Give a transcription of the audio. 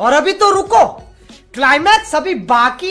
और अभी तो रुको क्लाइमैक्स अभी बाकी